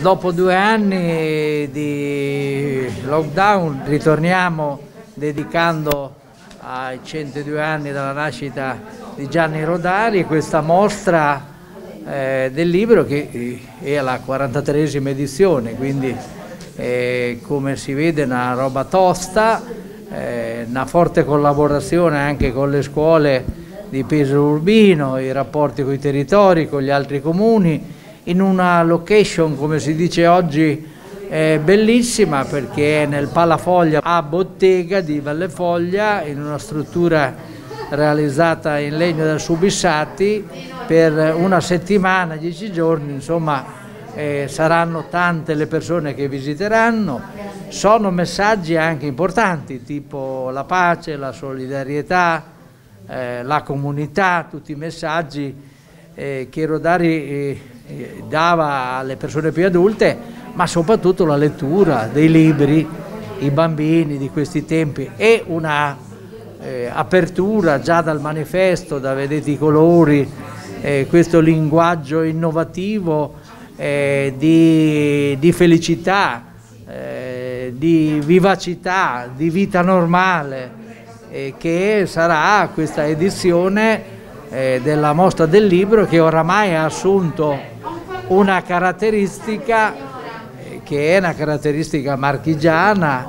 Dopo due anni di lockdown ritorniamo dedicando ai 102 anni dalla nascita di Gianni Rodari questa mostra eh, del libro che è alla 43esima edizione, quindi eh, come si vede una roba tosta, eh, una forte collaborazione anche con le scuole di Pesaro Urbino, i rapporti con i territori, con gli altri comuni, in una location, come si dice oggi, eh, bellissima perché è nel Palafoglia a bottega di Vallefoglia, in una struttura realizzata in legno da Subissati per una settimana, dieci giorni, insomma eh, saranno tante le persone che visiteranno, sono messaggi anche importanti tipo la pace, la solidarietà, eh, la comunità, tutti i messaggi eh, che Rodari dava alle persone più adulte, ma soprattutto la lettura dei libri, i bambini di questi tempi e una eh, apertura già dal manifesto, da vedete i colori, eh, questo linguaggio innovativo eh, di, di, felicità, eh, di vivacità, di vita normale, eh, che sarà questa edizione della mostra del libro che oramai ha assunto una caratteristica eh, che è una caratteristica marchigiana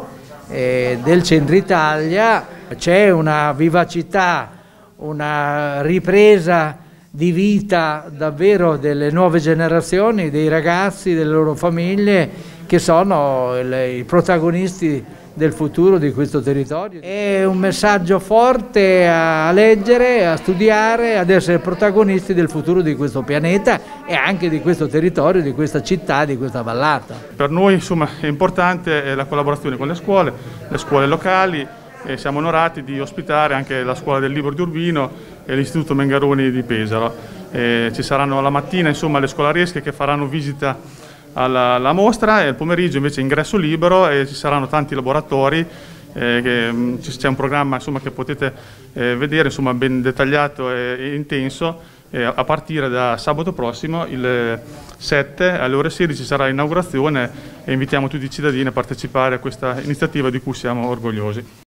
eh, del centro Italia, c'è una vivacità, una ripresa di vita davvero delle nuove generazioni, dei ragazzi, delle loro famiglie che sono i protagonisti del futuro di questo territorio. È un messaggio forte a leggere, a studiare, ad essere protagonisti del futuro di questo pianeta e anche di questo territorio, di questa città, di questa vallata. Per noi insomma, è importante la collaborazione con le scuole, le scuole locali e siamo onorati di ospitare anche la scuola del libro di Urbino e l'Istituto Mengaroni di Pesaro. E ci saranno la mattina insomma, le scolaresche che faranno visita alla, alla mostra e il pomeriggio invece ingresso libero e ci saranno tanti laboratori eh, mm, c'è un programma insomma, che potete eh, vedere insomma, ben dettagliato e, e intenso eh, a partire da sabato prossimo il 7 alle ore 16 sarà l'inaugurazione e invitiamo tutti i cittadini a partecipare a questa iniziativa di cui siamo orgogliosi.